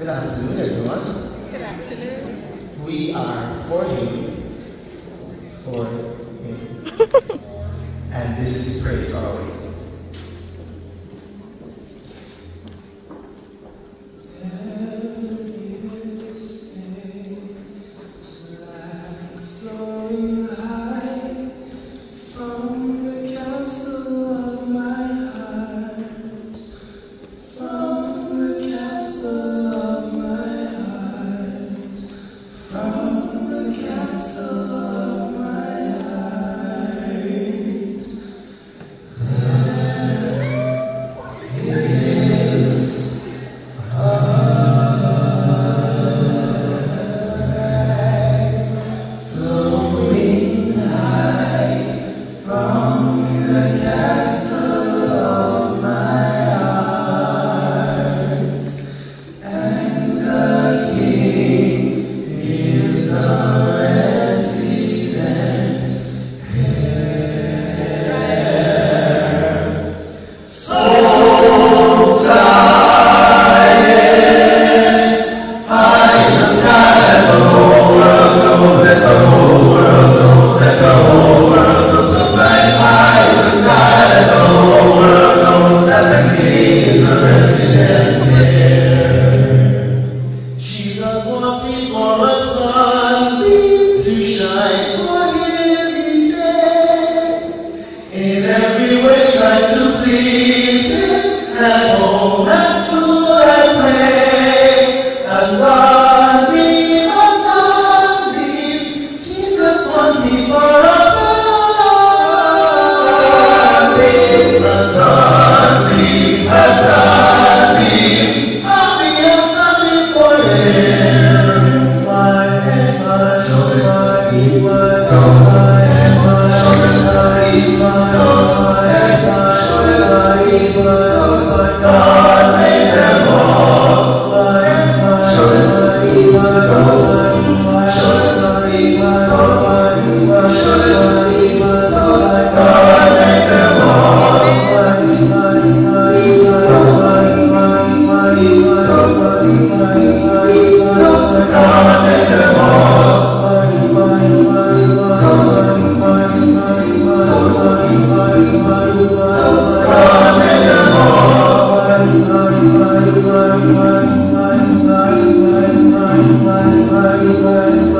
Good afternoon, everyone. Good afternoon. We are for you, for me, and this is praise always. my, my, my.